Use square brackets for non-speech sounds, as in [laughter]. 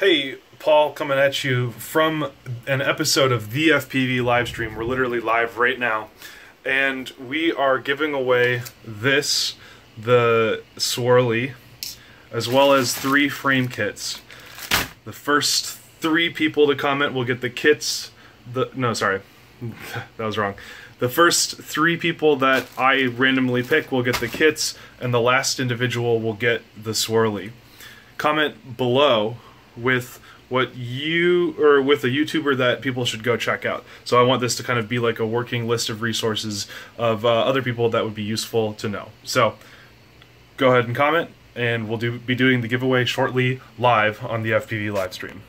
Hey, Paul, coming at you from an episode of the FPV live stream. We're literally live right now. And we are giving away this, the Swirlie, as well as three frame kits. The first three people to comment will get the kits. The No, sorry. [laughs] that was wrong. The first three people that I randomly pick will get the kits, and the last individual will get the Swirlie. Comment below with what you or with a YouTuber that people should go check out. So I want this to kind of be like a working list of resources of uh, other people that would be useful to know. So go ahead and comment, and we'll do be doing the giveaway shortly live on the FPV live stream.